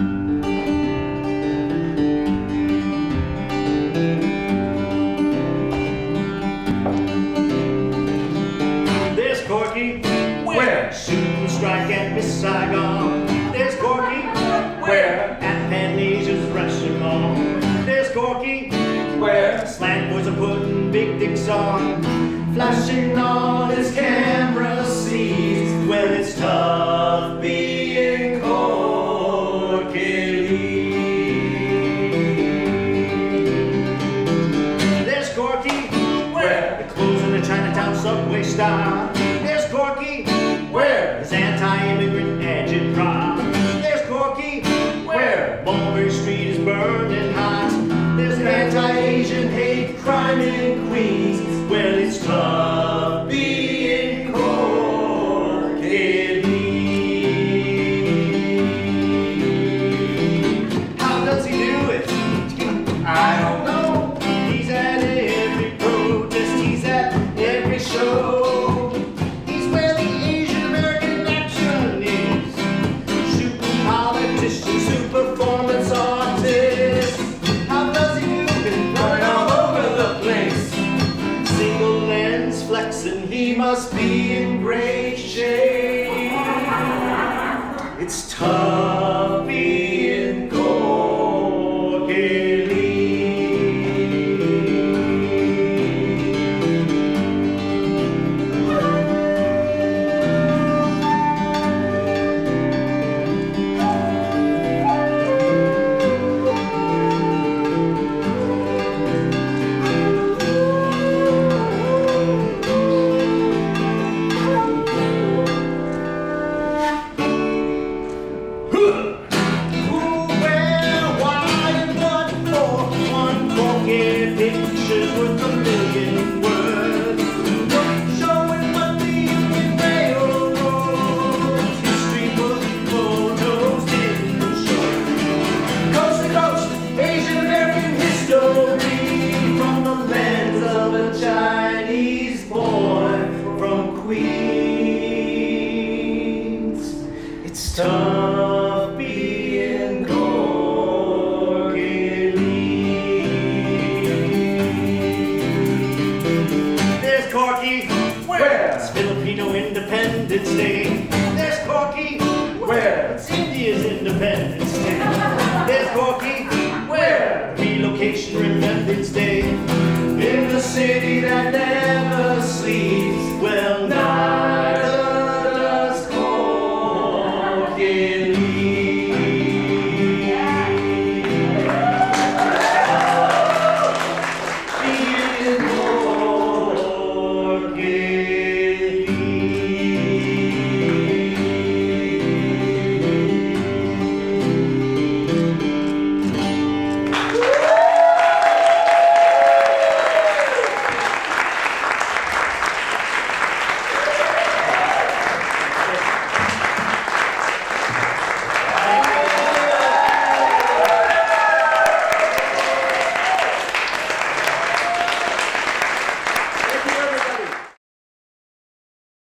There's Corky, where? Shooting strike at Miss Saigon. There's Corky, where? At Panesia's Rushmore. There's Corky, where? Slant boys are putting big dicks on, flashing on his can. English stop Is Corky? Where is anti-immigrant She must be in great shape. It's time. Queens. It's tough being Corky There's Corky, where? where? It's Filipino Independence Day. There's Corky, where? It's India's Independence Day. There's Corky,